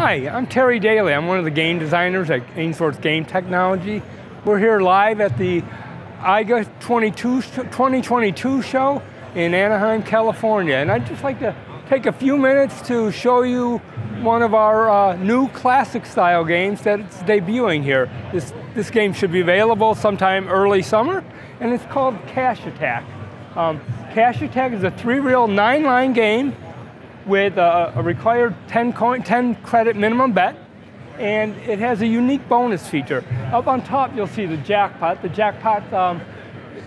Hi, I'm Terry Daly. I'm one of the game designers at Ainsworth Game Technology. We're here live at the IGA 22, 2022 show in Anaheim, California. And I'd just like to take a few minutes to show you one of our uh, new classic style games that's debuting here. This, this game should be available sometime early summer, and it's called Cash Attack. Um, Cash Attack is a three-reel, nine-line game with a, a required 10, coin, 10 credit minimum bet, and it has a unique bonus feature. Up on top, you'll see the jackpot. The jackpot um,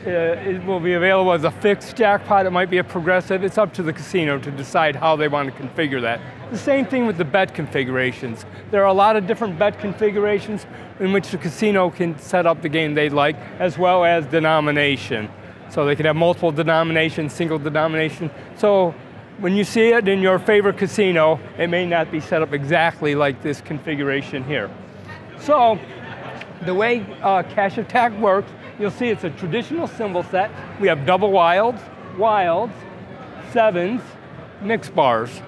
uh, it will be available as a fixed jackpot, it might be a progressive, it's up to the casino to decide how they want to configure that. The same thing with the bet configurations. There are a lot of different bet configurations in which the casino can set up the game they'd like, as well as denomination. So they can have multiple denominations, single denomination. So when you see it in your favorite casino, it may not be set up exactly like this configuration here. So, the way uh, Cash Attack works, you'll see it's a traditional symbol set. We have double wilds, wilds, sevens, mix bars.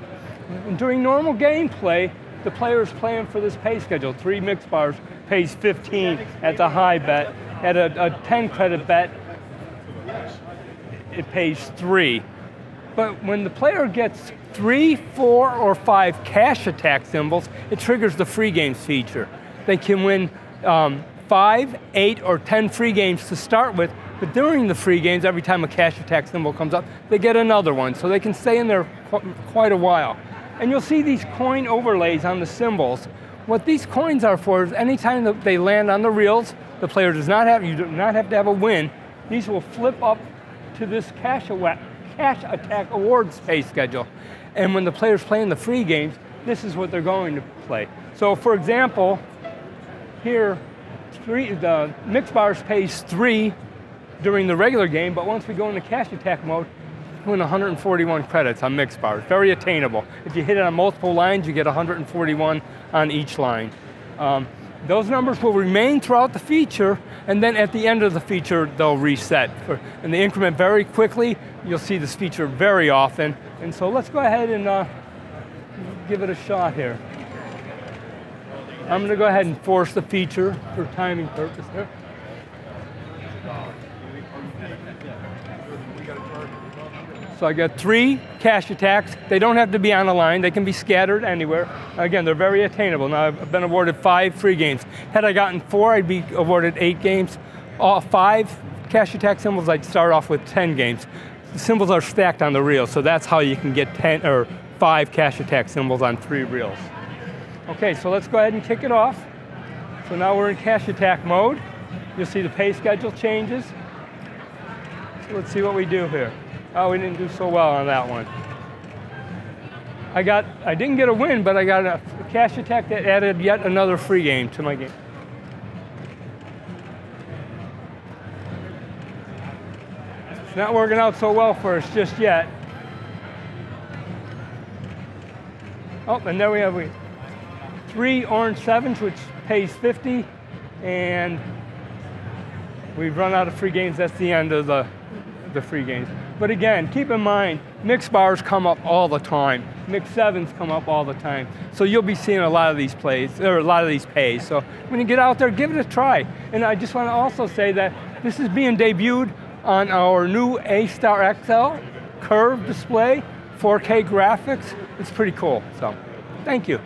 And during normal gameplay, the player is playing for this pay schedule. Three mix bars pays 15 at the high bet. At a, a 10 credit bet, it pays three. But when the player gets three, four, or five cash attack symbols, it triggers the free games feature. They can win um, five, eight, or 10 free games to start with, but during the free games, every time a cash attack symbol comes up, they get another one, so they can stay in there qu quite a while. And you'll see these coin overlays on the symbols. What these coins are for is anytime that they land on the reels, the player does not have, you do not have to have a win, these will flip up to this cash, cash attack awards pay schedule. And when the player's playing the free games, this is what they're going to play. So for example, here, three, the mix bars pays three during the regular game, but once we go into cash attack mode, we win 141 credits on mix bars. Very attainable. If you hit it on multiple lines, you get 141 on each line. Um, those numbers will remain throughout the feature, and then at the end of the feature, they'll reset. And they increment very quickly. You'll see this feature very often. And so let's go ahead and uh, give it a shot here. I'm going to go ahead and force the feature for timing purpose here. So I got three cash attacks. They don't have to be on a line. They can be scattered anywhere. Again, they're very attainable. Now I've been awarded five free games. Had I gotten four, I'd be awarded eight games. All five cash attack symbols, I'd start off with 10 games. The symbols are stacked on the reel, so that's how you can get 10 or five cash attack symbols on three reels. Okay, so let's go ahead and kick it off. So now we're in cash attack mode. You'll see the pay schedule changes. So let's see what we do here. Oh, we didn't do so well on that one. I got, I didn't get a win, but I got a cash attack that added yet another free game to my game. It's not working out so well for us just yet. Oh, and there we have we, three orange sevens, which pays 50, and we've run out of free games. That's the end of the, the free games. But again, keep in mind, mix bars come up all the time. Mix sevens come up all the time. So you'll be seeing a lot of these plays, or a lot of these pays. So when you get out there, give it a try. And I just want to also say that this is being debuted on our new A-Star XL curved display, 4K graphics. It's pretty cool, so thank you.